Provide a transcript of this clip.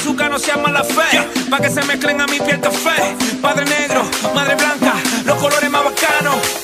azúcar, no sea mala fe. Pa' que se mezclen a mi piel café. Padre negro, madre blanca, los colores más bacanos.